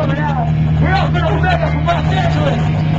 coming out. We're all going to Omega from Los Angeles.